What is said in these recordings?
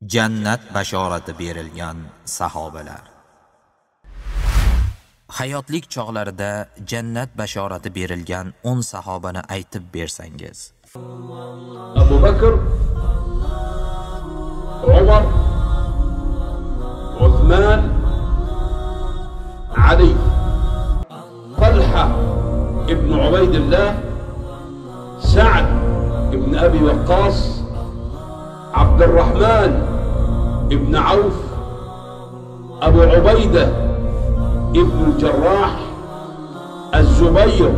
jannat bashorati berilgan sahobalar. Hayotlik chog'larida jannat bashorati berilgan 10 sahobani aytib bersangiz. Abu bakr umar usmon ali talha ibn ubaydillah sa'd ibn abi waqqas abdurrahman ابن عوف أبو عبيدة ابن الجراح الزبير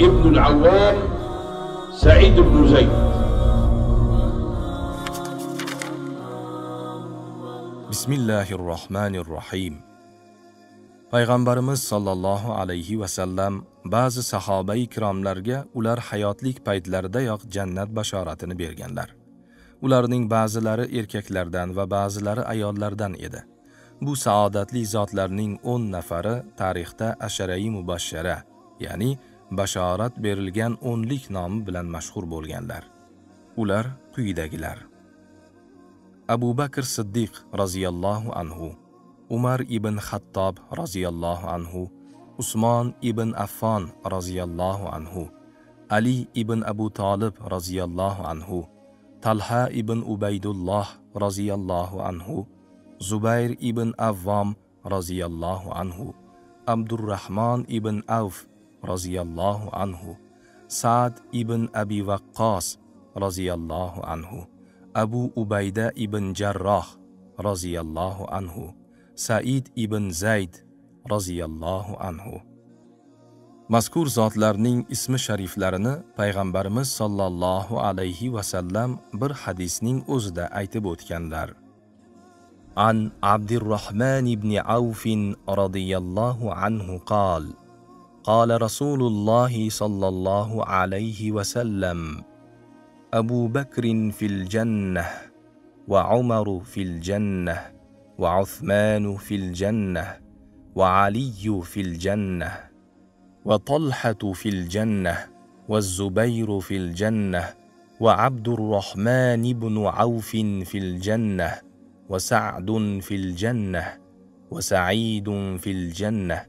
ابن العوام سعيد بن زيد bismillahi rohmanir rohim payg'ambarimiz sollallohu alayhi vasallam ba'zi sahoba ikromlarga ular hayotlik paytlaridayoq jannat bashoratini berganlar Ularning ba'zilari erkaklardan va ba'zilari ayollardan edi. Bu saodatli zotlarning 10 nafari tarixda asharai mubashshara ya'ni bashorat berilgan o'nlik nomi bilan mashhur bo'lganlar. Ular quyidagilar. Abu bakr siddiq roziyallohu anhu umar ibn xattob roziyallohu anhu usmon ibn affon roziyallohu anhu ali ibn abu tolib roziyallohu anhu talha ibn ubaydulloh roziyallohu anhu zubayr ibn avvom roziyallohu anhu abdurrahmon ibn avf roziyallohu anhu saad ibn abi vaqqos roziyallohu anhu abu ubayda ibn jarroh roziyallohu anhu said ibn zayd roziyallohu anhu mazkur zotlarning ismi shariflarini payg'ambarimiz sollallohu alayhi vasallam bir hadisning o'zida aytib o'tganlar عن عبد الرحمن بن عوف رضي الله عنه قال قال رسول الله صلى الله عليه وسلم أبو بكر في الجنة وعمر في الجنة وعثمان في الجنة وعلي في الجنة وطلحة في الجنة والزبير في الجنة وعبد الرحمن بن عوف في الجنة وسعد في الجنة وسعيد في الجنة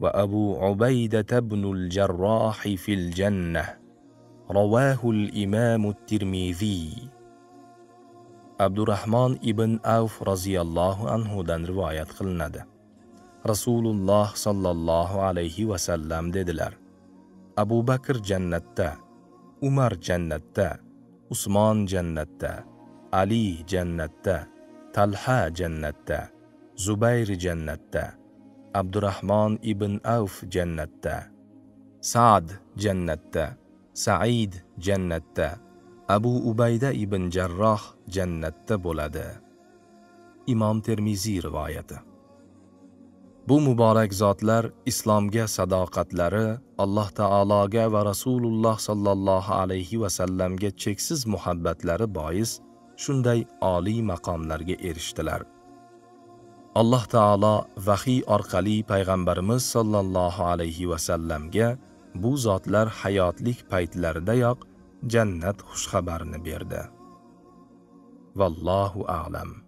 وأبو عبيدة بن الجراح في الجنة. رواه الإمام الترمذي. abdurahmon ibn avf roziyallohu anhudan rivoyat qilinadi rasululloh sollallohu alayhi vasallam dedilar abu bakr jannatda umar jannatda usmon jannatda ali jannatda talha jannatda zubayr jannatda abdurahmon ibn avf jannatda saad jannatda said jannatda abu ubayda ibn jarroh jannatda bo'ladi. Imom termiziy rivoyati. Bu muborak zotlar islomga sadoqatlari alloh taologa va rasululloh sollallohu alayhi vasallamga cheksiz muhabbatlari bois shunday oliy maqomlarga erishdilar. Alloh taolo vahiy orqali payg'ambarimiz sollallohu alayhi vasallamga bu zotlar hayotlik paytlaridayoq jannat xushxabarini berdi. Vallohu a'lam.